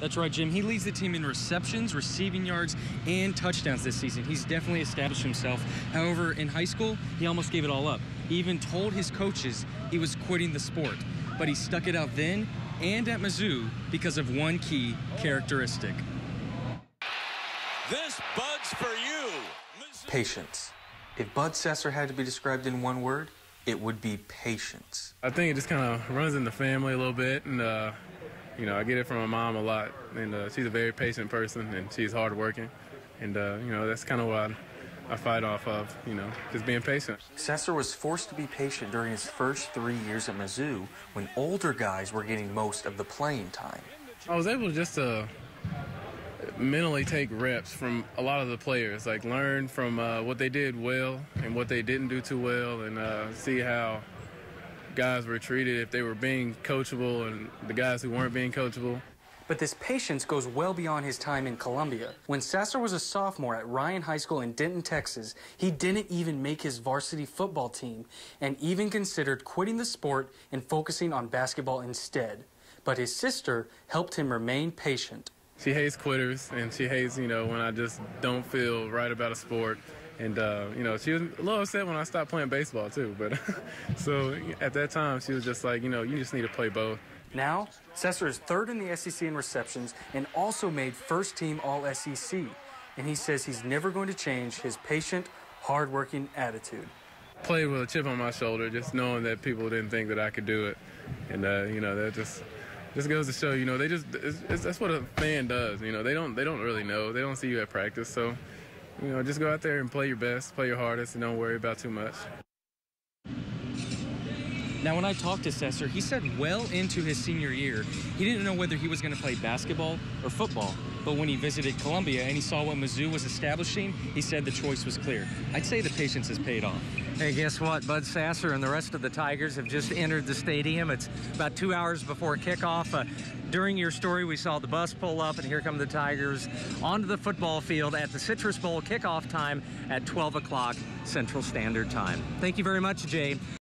That's right, Jim. He leads the team in receptions, receiving yards, and touchdowns this season. He's definitely established himself. However, in high school, he almost gave it all up. He even told his coaches he was quitting the sport. But he stuck it out then and at Mizzou because of one key characteristic. This Bud's for you. Patience. If Bud Sasser had to be described in one word, it would be patience. I think it just kind of runs in the family a little bit, and uh, you know, I get it from my mom a lot, and uh, she's a very patient person, and she's hardworking, and uh, you know, that's kind of what I, I fight off of, you know, just being patient. Sasser was forced to be patient during his first three years at Mizzou when older guys were getting most of the playing time. I was able just to mentally take reps from a lot of the players, like learn from uh, what they did well and what they didn't do too well, and uh, see how guys were treated if they were being coachable and the guys who weren't being coachable. But this patience goes well beyond his time in Columbia. When Sasser was a sophomore at Ryan High School in Denton, Texas, he didn't even make his varsity football team and even considered quitting the sport and focusing on basketball instead. But his sister helped him remain patient. She hates quitters and she hates, you know, when I just don't feel right about a sport. And, uh, you know, she was a little upset when I stopped playing baseball, too. But so at that time, she was just like, you know, you just need to play both. Now, Sasser is third in the SEC in receptions and also made first team All SEC. And he says he's never going to change his patient, hardworking attitude. Played with a chip on my shoulder, just knowing that people didn't think that I could do it. And, uh, you know, that just just goes to show, you know, they just it's, it's, that's what a fan does. You know, they don't they don't really know. They don't see you at practice, so you know, just go out there and play your best, play your hardest, and don't worry about too much. Now, when I talked to Sasser, he said well into his senior year, he didn't know whether he was going to play basketball or football. But when he visited Columbia and he saw what Mizzou was establishing, he said the choice was clear. I'd say the patience has paid off. Hey, guess what? Bud Sasser and the rest of the Tigers have just entered the stadium. It's about two hours before kickoff. Uh, during your story, we saw the bus pull up, and here come the Tigers onto the football field at the Citrus Bowl kickoff time at 12 o'clock Central Standard Time. Thank you very much, Jay.